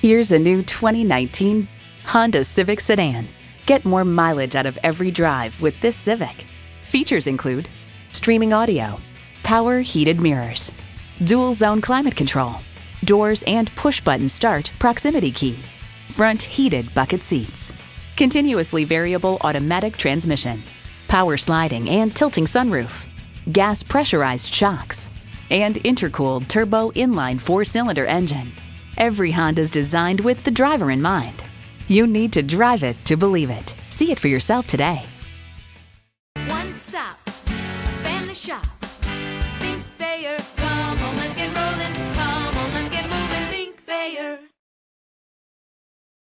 Here's a new 2019 Honda Civic Sedan. Get more mileage out of every drive with this Civic. Features include streaming audio, power heated mirrors, dual zone climate control, doors and push button start proximity key, front heated bucket seats, continuously variable automatic transmission, power sliding and tilting sunroof, gas pressurized shocks, and intercooled turbo inline four cylinder engine. Every Honda is designed with the driver in mind. You need to drive it to believe it. See it for yourself today. One stop. Family shop.